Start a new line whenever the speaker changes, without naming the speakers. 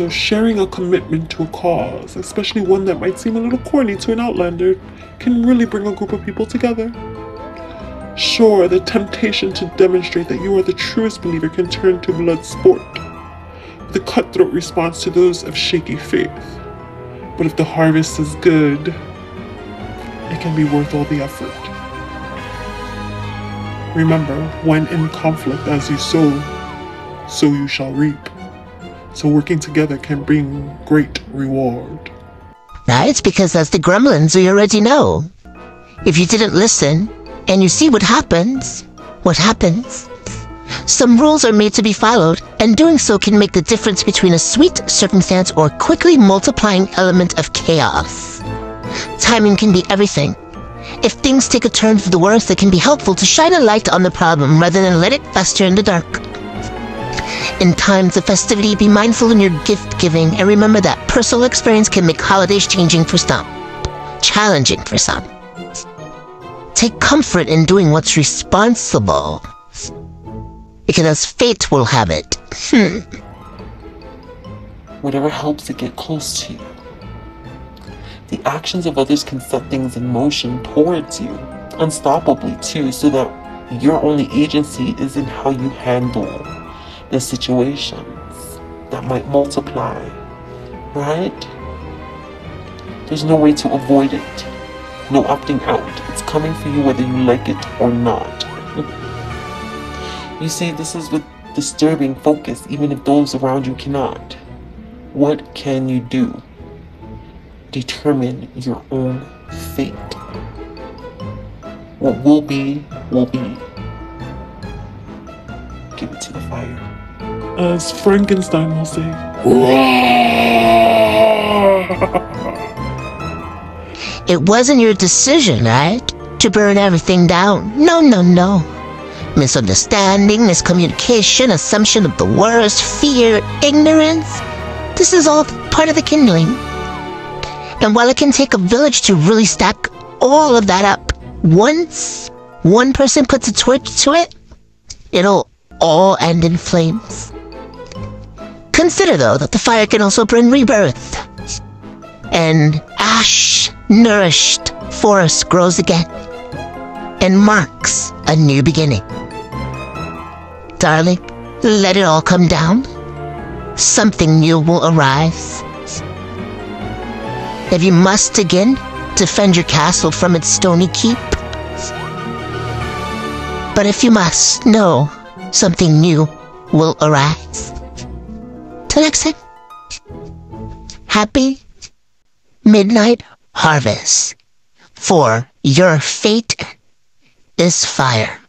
So, sharing a commitment to a cause, especially one that might seem a little corny to an outlander, can really bring a group of people together. Sure, the temptation to demonstrate that you are the truest believer can turn to blood sport, a cutthroat response to those of shaky faith. But if the harvest is good, it can be worth all the effort. Remember, when in conflict, as you sow, so you shall reap. So working together can bring great reward.
Right? Because that's the gremlins we already know. If you didn't listen, and you see what happens, what happens, some rules are made to be followed, and doing so can make the difference between a sweet circumstance or quickly multiplying element of chaos. Timing can be everything. If things take a turn for the worse, it can be helpful to shine a light on the problem rather than let it fester in the dark. In times of festivity, be mindful in your gift giving and remember that personal experience can make holidays changing for some, challenging for some. Take comfort in doing what's responsible. Because fate will have it. Hmm.
Whatever helps it get close to you. The actions of others can set things in motion towards you, unstoppably too, so that your only agency is in how you handle the situations that might multiply, right? There's no way to avoid it. No opting out. It's coming for you whether you like it or not. you say this is with disturbing focus, even if those around you cannot. What can you do? Determine your own fate. What will be, will be. Give it to the fire.
As Frankenstein will say,
It wasn't your decision, right? To burn everything down. No, no, no. Misunderstanding, miscommunication, assumption of the worst, fear, ignorance. This is all part of the kindling. And while it can take a village to really stack all of that up, once one person puts a torch to it, it'll all end in flames. Consider, though, that the fire can also bring rebirth. And ash nourished forest grows again and marks a new beginning. Darling, let it all come down. Something new will arise. If you must again defend your castle from its stony keep. But if you must, know something new will arise. Till next time. Happy midnight harvest. For your fate is fire.